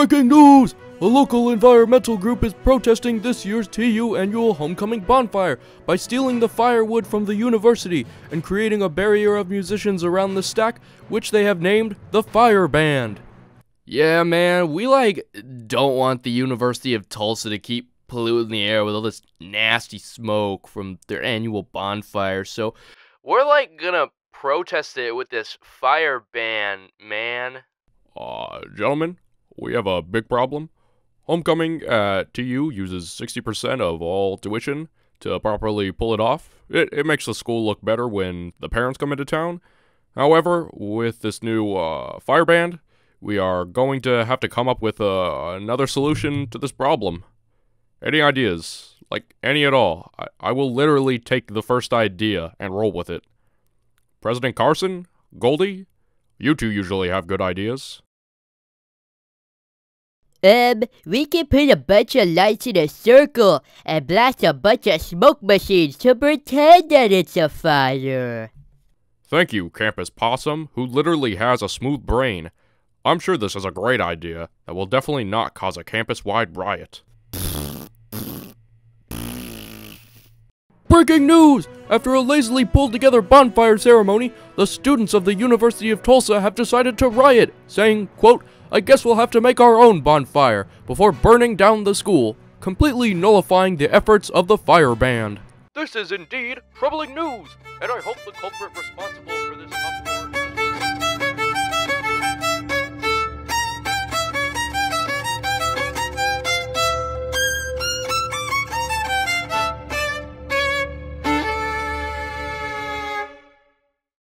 Breaking news! A local environmental group is protesting this year's TU annual homecoming bonfire by stealing the firewood from the university and creating a barrier of musicians around the stack, which they have named the Fire Band. Yeah, man, we like don't want the University of Tulsa to keep polluting the air with all this nasty smoke from their annual bonfire, so we're like gonna protest it with this fire ban, man. Uh, gentlemen, we have a big problem. Homecoming at TU uses 60% of all tuition to properly pull it off. It, it makes the school look better when the parents come into town. However, with this new uh, fire band, we are going to have to come up with uh, another solution to this problem. Any ideas? Like, any at all? I, I will literally take the first idea and roll with it. President Carson? Goldie? You two usually have good ideas. Um, we can put a bunch of lights in a circle and blast a bunch of smoke machines to pretend that it's a fire. Thank you, Campus Possum, who literally has a smooth brain. I'm sure this is a great idea that will definitely not cause a campus wide riot. Breaking news! After a lazily pulled together bonfire ceremony, the students of the University of Tulsa have decided to riot, saying, quote, I guess we'll have to make our own bonfire before burning down the school, completely nullifying the efforts of the fire band. This is indeed troubling news, and I hope the culprit responsible